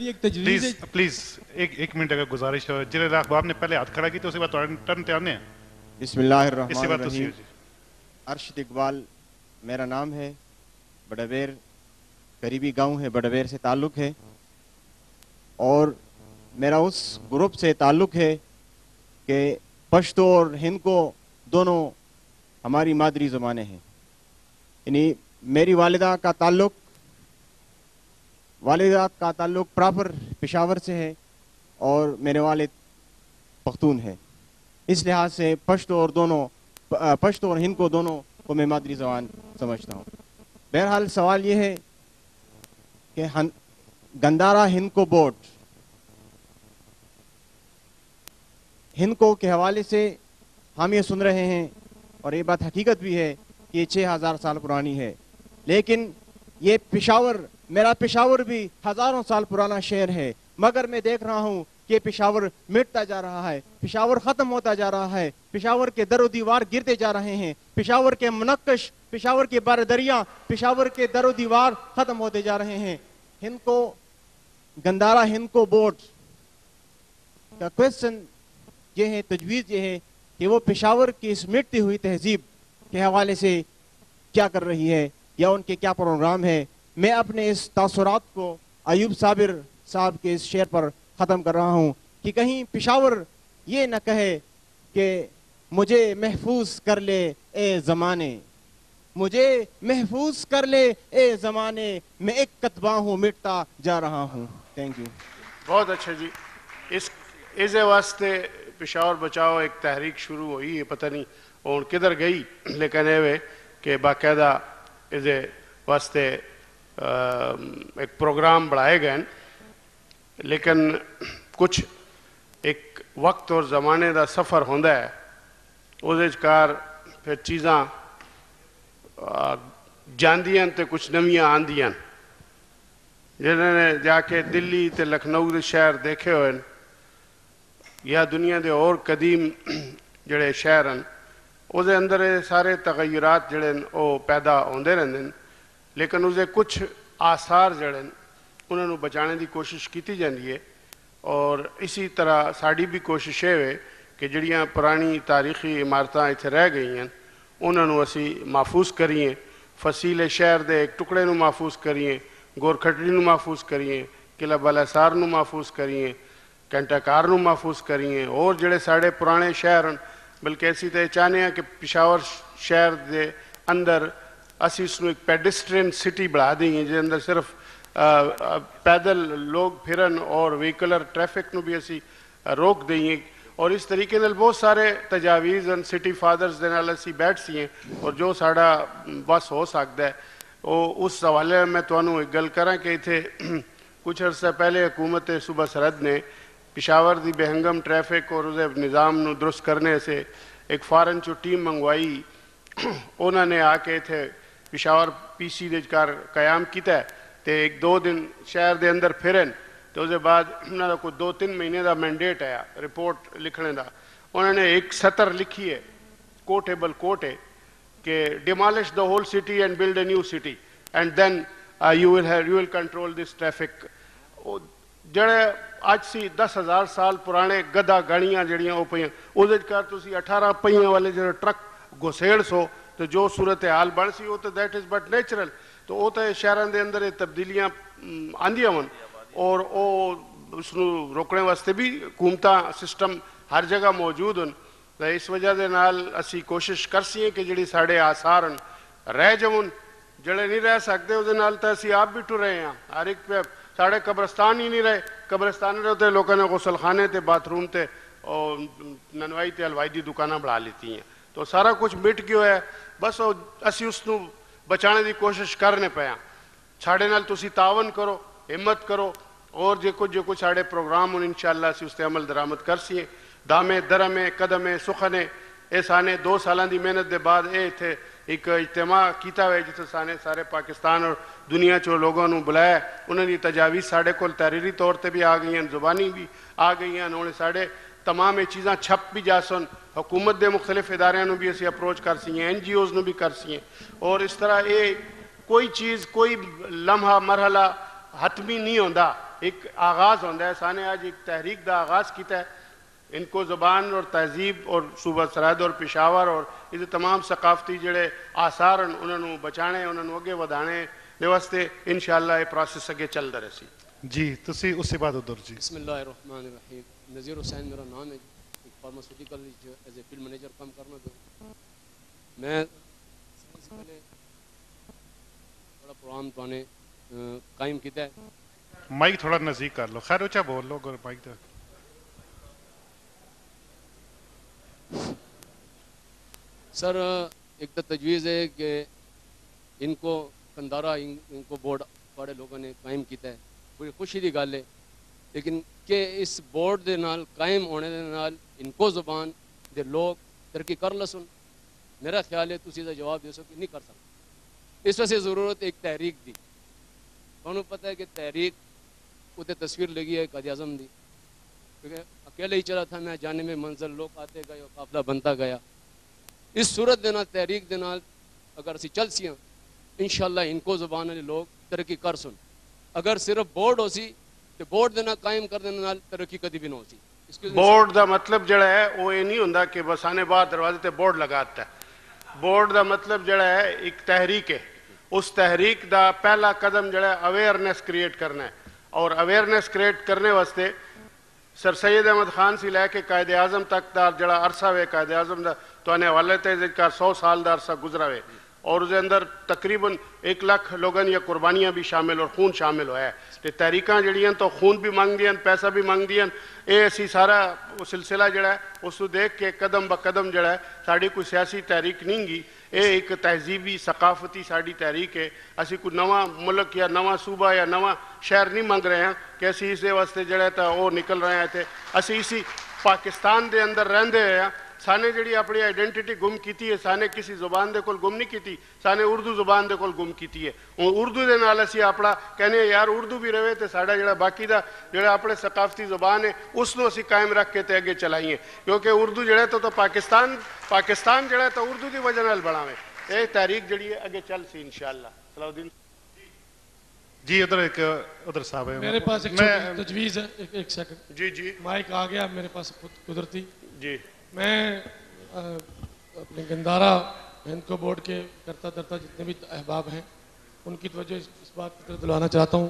ایک تجویز please please ایک ایک منٹ اگر گزارش ہے جنہیں اخباب نے پہلے ہاتھ کھڑا کی تو اس کے بعد ٹرن تے آنے ہیں بسم اللہ الرحمن الرحیم۔ ارشد اقبال میرا نام ہے بڑبیر قریبی گاؤں ہے بڑبیر سے تعلق ہے۔ اور میرا اس گروپ سے تعلق ہے کہ پشتو اور ہند کو دونوں ہماری مادری زبانیں ہیں۔ یعنی میری والدہ کا تعلق والدہ کا تعلق پراپر پشاور سے ہے اور میرے والد پختون ہے اس لحاظ سے پشتو اور دونوں پشتو اور ہند کو دونوں کو میں مادری زبان سمجھتا ہوں۔ بہرحال سوال یہ ہے کہ گندارا ہند کو بورڈ ہند کو کے حوالے سے ہم یہ سن رہے ہیں اور یہ بات حقیقت بھی ہے کہ یہ چھ ہزار سال پرانی ہے۔ لیکن یہ پشاور میرا پشاور بھی ہزاروں سال پرانا شہر ہے، مگر میں دیکھ رہا ہوں کہ پشاور مٹتا جا رہا ہے، پشاور ختم ہوتا جا رہا ہے، پشاور کے در و دیوار گرتے جا رہے ہیں، پشاور کے منقش، پشاور کے بار دریا، پشاور کے در و دیوار ختم ہوتے جا رہے ہیں۔ ہند کو، گندارا ہند کو بورڈ کا کوشچن یہ ہے، تجویز یہ ہے کہ وہ پشاور کی اس مٹتی ہوئی تہذیب کے حوالے سے کیا کر رہی ہے، یا ان کے کیا پروگرام ہے میں اپنے اس تاثرات کو ایوب صابر صاحب کے اس شعر پر ختم کر رہا ہوں کہ کہیں پشاور یہ نہ کہے کہ مجھے محفوظ کر لے اے زمانے۔ مجھے محفوظ کر لے اے زمانے۔ میں ایک کتبہ ہوں، مٹتا جا رہا ہوں۔ تھینک یو بہت اچھا جی۔ اس اس واسطے پشاور بچاؤ ایک تحریک شروع ہوئی ہے پتہ نہیں اور کدھر گئی، لیکن یہ کہ باقاعدہ اس واسطے ایک پروگرام بڑھائے گئے لیکن کچھ ایک وقت اور زمانے دا سفر ہوندہ ہے، اس کار پھر چیزاں جاندیاں تے کچھ نمیاں آندیاں جنہوں نے جا کے دلی تے لکھنؤ دے شہر دیکھے ہوئے یا دنیا دے اور قدیم جڑے شہر ہیں اسے اندر سارے تغیرات جڑے پیدا ہوندے رہندے ہیں۔ لیکن اس کے کچھ آثار جڑے انہوں نے بچانے دی کوشش کیتی جاندی ہے۔ اور اسی طرح ساڑی بھی کوشش ہے کہ جڑیاں پرانی تاریخی عمارتاں اتنے رہ گئی ہیں انہوں نے اسی محفوظ کریے فصیل شہر دے ایک ٹکڑے نو محفوظ کریے گورکھٹڑی نو محفوظ کریے قلعہ بالاسار نو محفوظ کریے کینٹاکار نو محفوظ کریے اور جڑے ساڑے پرانے شہر ہیں بلکہ اسی تے چاہنے ہیں کہ پشاور شہر دے اندر اسی ایک پیڈسٹرین سٹی بڑھا دیں گے جے اندر صرف پیدل لوگ پھرن اور ویکلر ٹریفک نو بھی اسی روک دیں گے اور اس طریقے نال بہت سارے تجاویز ان سٹی فادرز دے نال اسی بیٹھ سی ہیں اور جو ساڑا بس ہو سکتا ہے وہ اس حوالے میں تو انہوں ایک گل کریں کہ تھے کچھ عرصہ پہلے حکومت صوبہ سرحد نے پشاور دی بہنگم ٹریفک اور اسے نظام نو درست کرنے سے ایک فارن چو ٹیم منگوائی انہوں نے آ کے تھے پشاور پی سی دے کار قیام کیتا ہے، تے ایک دو دن شہر دے اندر پھرن تو اس بعد انہوں نے کوئی دو تین مہینے دا مینڈیٹ آیا رپورٹ لکھنے دا۔ انہوں نے ایک سطر لکھی ہے کوٹیبل کوٹ ہے، کہ demolish the whole city and build a new city and then you will you will control this traffic جڑے اج سی دس ہزار سال پرانے گدا گاڑیاں جڑیاں وہ پہ اس کر تھی اٹھارہ پہیاں والے جڑے ٹرک گھسیڑ سو تو جو صورت حال بن سی وہ تو دیٹ از بٹ نیچرل تو وہ تو شہروں دے اندر تبدیلیاں آندیاں ون اور وہ اس روکنے واسطے بھی حکومتاں سسٹم ہر جگہ موجود ہیں اس وجہ دے نال اسی کوشش کر سی کہ جڑی ساڑے آثار ہیں رہ جمن جڑے نہیں رہ سکتے اس نال تو اسی آپ بھی ٹر رہے ہیں۔ ہر ایک پہ ساڑے قبرستان ہی نہیں رہے۔ قبرستان رہتے لوگوں نے غسل خانے تے، باتھ روم تے، اور ننوائی تے ہلوائی دی تو سارا کچھ مٹ گیا ہے۔ بس اسی اس نو بچانے دی کوشش کرنے پیا ہاں۔ ساڑے نال تسی تعاون کرو، ہمت کرو۔ اور جے کچھ جو کچھ ساڑے پروگرام ان انشاءاللہ اسی اس تے عمل درامت کر سی دامے، درمے، قدمے، سخنے، اے سانے دو سالان دی محنت دے بعد اے تھے ایک اجتماع کیتا ہوئے جتے سانے سارے پاکستان اور دنیا چو لوگوں نو بلایا۔ انہوں نے تجاویز ساڑے کو تحریری طور تے بھی آ گئی ہیں زبانی بھی آگئی ہیں انہوں نے ساڑے تمام چیزاں چھپ بھی جا سن۔ حکومت دے مختلف ادارے نو بھی اسی اپروچ کر سی ہیں این جی اوز نو بھی کر سی ہیں۔ اور اس طرح اے کوئی چیز کوئی لمحہ مرحلہ حتمی نہیں ہوندا۔ ایک آغاز ہوتا ہے۔ سانے آج ایک تحریک دا آغاز کیتا ہے۔ ان کو زبان اور تہذیب اور صوبہ سرحد اور پشاور اور یہ تمام ثقافتی جڑے آثار ہیں انہوں نے بچانے انہوں نے اگے ودانے دے واسطے انشاءاللہ یہ پروسیس اگے چلتا رہے سی۔ جی تسی اس سے بعد ادھر جی۔ بسم اللہ الرحمن الرحیم۔ نذیر حسین میرا نام ہے ایک pharmaceutical as a field manager کام کرنا تو میں پہلے بڑا پروگرام تو نے قائم کیتا ہے۔ مائک تھوڑا نزدیک کر لو۔ خیر اچھا بول لو اگر مائک تو سر ایک تو تجویز ہے کہ ان کو کندارا ان کو بورڈ بڑے لوگوں نے قائم کیتا ہے۔ بڑی خوشی دی گل ہے لیکن کہ اس بورڈ دے نال، قائم ہونے دے نال، ان کو زبان دے لوگ ترقی کر لسن۔ میرا خیال ہے تسی دا جواب دے سو کہ نہیں کر سکتے۔ اس وجہ سے ضرورت ایک تحریک دی۔ انہوں پتہ ہے کہ تحریک اتنے تصویر لگی ہے قائد اعظم دی۔ کیونکہ اکیلے ہی چلا تھا، میں جانے میں منزل لوگ آتے گئے اور قافلہ بنتا گیا۔ اس صورت دے نال، تحریک دے نال اگر اسی چل سیاں، انشاءاللہ ان کو زبان والے لوگ ترقی کر سن۔ اگر صرف بورڈ ہو سی تو بورڈ دینا قائم کر دینا ترقی کدی بھی نہ ہو بورڈ دا مطلب جڑا ہے وہ یہ نہیں ہوندا کہ بس آنے بعد دروازے تے بورڈ لگاتا ہے۔ بورڈ دا مطلب جڑا ہے ایک تحریک ہے۔ اس تحریک دا پہلا قدم جڑا ہے اویئرنیس کریٹ کرنا ہے۔ اور اویئرنیس کریٹ کرنے سر سید احمد خان سے لے کے قائد اعظم تک دا جڑا عرصہ ہوئے قائد اعظم دا تو آنے حوالے تے کا سو سال دا عرصہ گزرا ہوئے اور اس اندر تقریباً ایک لاکھ لوگن یا قربانیاں بھی شامل اور خون شامل ہویا ہے۔ تے تحریکاں جڑیاں تو خون بھی مانگ دیاں پیسہ بھی مانگ دیاں اے اسی سارا سلسلہ جڑا ہے، اس کو دیکھ کے قدم با قدم جڑا ہے، ساڑی کوئی سیاسی تحریک نہیں گی۔ اے ایک تہذیبی ثقافتی ساڑی تحریک ہے۔ اسی کوئی نواں ملک یا نواں صوبہ یا نواں شہر نہیں مانگ رہے ہیں کہ اسی اس واسطے جڑا ہے تا وہ نکل رہے ہیں۔ تھے اسی اسی پاکستان دے اندر رہندے ہیں، سانے جڑی اپنی آئیڈینٹی گم کیتی ہے، سانے کسی زبان دے کول گم نہیں کیتی، سانے اردو زبان دے کول گم کیتی ہے۔ اردو دے نال اسی اپنا کہنے ہیں، یار اردو بھی رہے تے ساڑا جڑا باقی دا جڑا اپنے ثقافتی زبان ہے، اس نو اسی قائم رکھ کے تے اگے چلائیے کیونکہ اردو جڑا ہے تو تو پاکستان پاکستان جڑا ہے تو اردو دی وجہ نال بڑھاویں اے تحریک جڑی ہے، اگے چل سی انشاءاللہ صلاح الدین جی ادھر ایک ادھر صاحب ہے میرے پاس ایک تجویز ہے ایک ایک سیکنڈ جی جی۔ مائک آ گیا میرے پاس خود قدرتی۔ جی۔ میں اپنے گندارا ہند کو بورڈ کے کرتا درتا جتنے بھی احباب ہیں ان کی توجہ اس اس بات کی طرف دلوانا چاہتا ہوں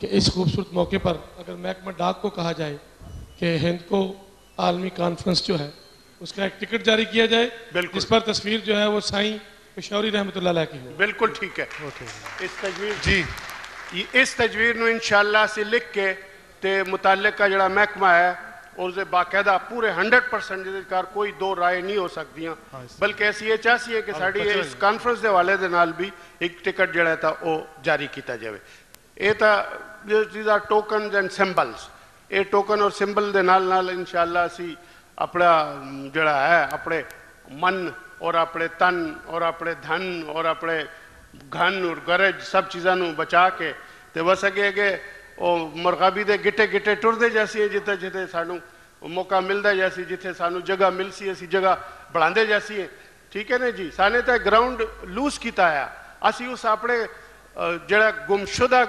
کہ اس خوبصورت موقع پر اگر محکمہ ڈاک کو کہا جائے کہ ہند کو عالمی کانفرنس جو ہے اس کا ایک ٹکٹ جاری کیا جائے بالکل۔ جس پر تصویر جو ہے وہ سائیں پشوری رحمۃ اللہ علیہ کی بالکل ٹھیک ہے۔ اس تجویز جی۔ یہ اس تجویر نو انشاءاللہ سے لکھ کے تے متعلقہ جڑا محکمہ ہے اور اسے باقاعدہ پورے ہنڈریڈ پرسنٹ کار کوئی دو رائے نہیں ہو سکتی بلکہ ایسی یہ چاہتی ہے کہ ساڑی اس کانفرنس دے والے دے نال بھی ایک ٹکٹ جڑا تھا وہ جاری کیتا جاوے یہ تھا these are tokens and symbols یہ ٹوکن اور سمبل دے نال نال انشاءاللہ اسی اپنا جڑا ہے اپنے من اور اپنے تن اور اپنے دھن اور ਘਨ ਔਰ ਗਰਜ ਸਭ ਚੀਜ਼ਾਂ ਨੂੰ ਬਚਾ ਕੇ ਤੇ ਵਸ ਅਗੇ ਕਿ ਉਹ ਮਰਗਾਬੀ ਦੇ ਗਿੱਟੇ ਗਿੱਟੇ ਟੁਰਦੇ ਜਾਸੀ ਜਿੱਥੇ ਜਿੱਥੇ ਸਾਨੂੰ ਮੌਕਾ ਮਿਲਦਾ ਜਾਸੀ ਜਿੱਥੇ ਸਾਨੂੰ ਜਗ੍ਹਾ ਮਿਲ ਸੀ ਅਸੀਂ ਜਗ੍ਹਾ ਬਣਾਉਂਦੇ ਜਾਸੀ ਠੀਕ ਹੈ ਨਾ ਜੀ ਸਾਨੇ ਤਾਂ ਗਰਾਊਂਡ ਲੂਸ ਕੀਤਾ ਆ ਅਸੀਂ ਉਸ ਆਪਣੇ ਜਿਹੜਾ ਗੁੰਮਸ਼ੁਦਾ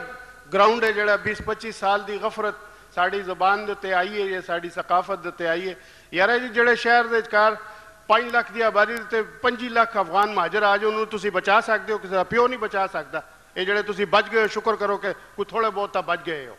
ਗਰਾਊਂਡ ਹੈ ਜਿਹੜਾ 20 25 ਸਾਲ ਦੀ ਗਫਰਤ ਸਾਡੀ ਜ਼ੁਬਾਨ ਦੇ ਉੱਤੇ ਆਈ ਹੈ ਜਾਂ ਸਾਡੀ ਸਕਾਫਤ ਦੇ ਉੱਤੇ ਆਈ ਹੈ ਯਾਰ ਜੀ ਜਿਹੜੇ ਸ਼ਹਿਰ ਦੇ ਕਾਰ 5 ਲੱਖ ਦੀ ਆਬਾਦੀ ਤੇ 25 ਲੱਖ ਅਫਗਾਨ ਮਾਜਰ ਆਜ ਉਹਨੂੰ ਤੁਸੀਂ ਬਚਾ ਸਕਦੇ ਹੋ, ਕਿਸੇ ਦਾ ਪਿਓ ਨਹੀਂ ਬਚਾ ਸਕਦਾ। ਇਹ ਜਿਹੜੇ ਤੁਸੀਂ ਬਚ ਗਏ ਸ਼ੁਕਰ ਕਰੋ ਕਿ ਕੋਈ ਥੋੜੇ ਬਹੁਤ ਤਾਂ ਬਚ ਗਏ ਹੋ।